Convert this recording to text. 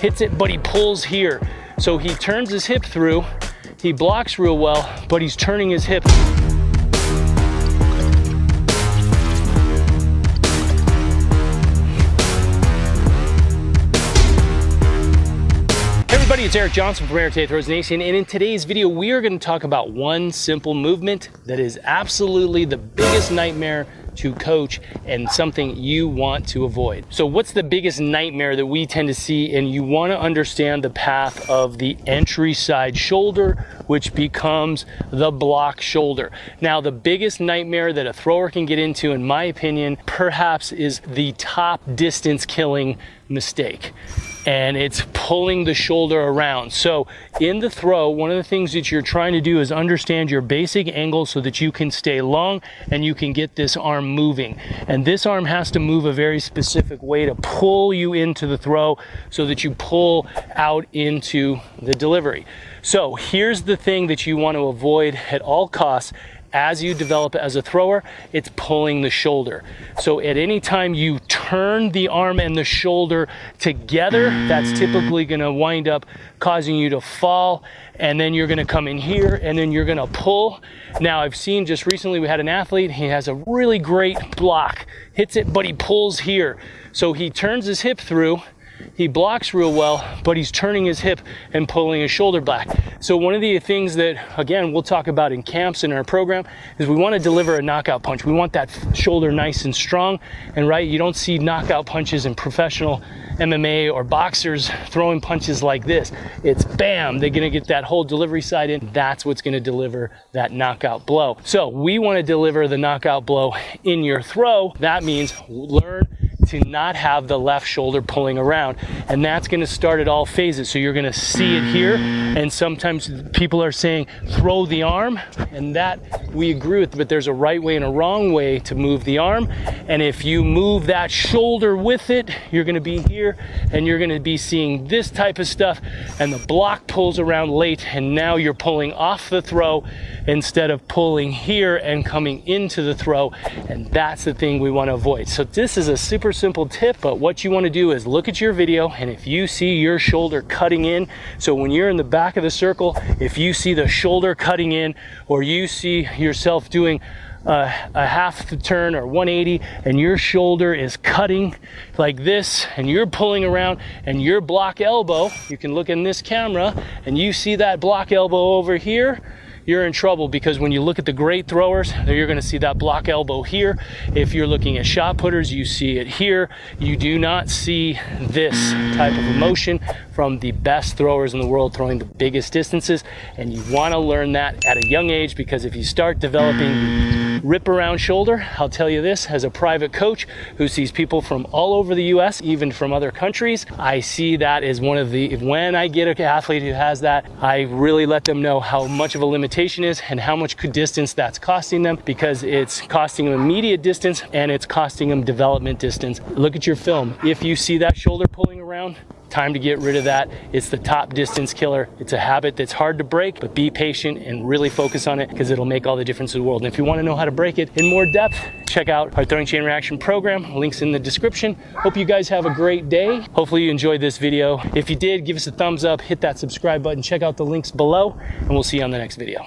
hits it, but he pulls here. So he turns his hip through, he blocks real well, but he's turning his hip. everybody, it's Eric Johnson from Arete Throws Nation, and in today's video, we are going to talk about one simple movement that is absolutely the biggest nightmare to coach and something you want to avoid. So what's the biggest nightmare that we tend to see? And you want to understand the path of the entry side shoulder, which becomes the block shoulder. Now, the biggest nightmare that a thrower can get into, in my opinion, perhaps is the top distance killing mistake and it's pulling the shoulder around. So in the throw, one of the things that you're trying to do is understand your basic angle so that you can stay long and you can get this arm moving. And this arm has to move a very specific way to pull you into the throw so that you pull out into the delivery. So here's the thing that you want to avoid at all costs as you develop as a thrower, it's pulling the shoulder. So at any time you turn the arm and the shoulder together, that's typically gonna wind up causing you to fall. And then you're gonna come in here and then you're gonna pull. Now I've seen just recently, we had an athlete, he has a really great block, hits it, but he pulls here. So he turns his hip through he blocks real well, but he's turning his hip and pulling his shoulder back. So one of the things that, again, we'll talk about in camps in our program is we want to deliver a knockout punch. We want that shoulder nice and strong. And right, you don't see knockout punches in professional MMA or boxers throwing punches like this. It's bam, they're gonna get that whole delivery side in. That's what's gonna deliver that knockout blow. So we wanna deliver the knockout blow in your throw. That means learn to not have the left shoulder pulling around. And that's going to start at all phases. So you're going to see it here. And sometimes people are saying, throw the arm. And that we agree with, but there's a right way and a wrong way to move the arm. And if you move that shoulder with it, you're going to be here and you're going to be seeing this type of stuff. And the block pulls around late. And now you're pulling off the throw instead of pulling here and coming into the throw. And that's the thing we want to avoid. So this is a super simple tip, but what you want to do is look at your video and if you see your shoulder cutting in, so when you're in the back of the circle, if you see the shoulder cutting in or you see yourself doing uh, a half the turn or 180 and your shoulder is cutting like this and you're pulling around and your block elbow, you can look in this camera and you see that block elbow over here, you're in trouble because when you look at the great throwers, you're going to see that block elbow here. If you're looking at shot putters, you see it here. You do not see this type of emotion from the best throwers in the world throwing the biggest distances. And you want to learn that at a young age because if you start developing rip around shoulder, I'll tell you this as a private coach who sees people from all over the US, even from other countries, I see that as one of the, when I get an athlete who has that, I really let them know how much of a limitation is and how much distance that's costing them because it's costing them immediate distance and it's costing them development distance. Look at your film. If you see that shoulder pulling around, time to get rid of that. It's the top distance killer. It's a habit that's hard to break, but be patient and really focus on it because it'll make all the difference in the world. And if you want to know how to break it in more depth, check out our throwing chain reaction program. Links in the description. Hope you guys have a great day. Hopefully you enjoyed this video. If you did, give us a thumbs up, hit that subscribe button, check out the links below, and we'll see you on the next video.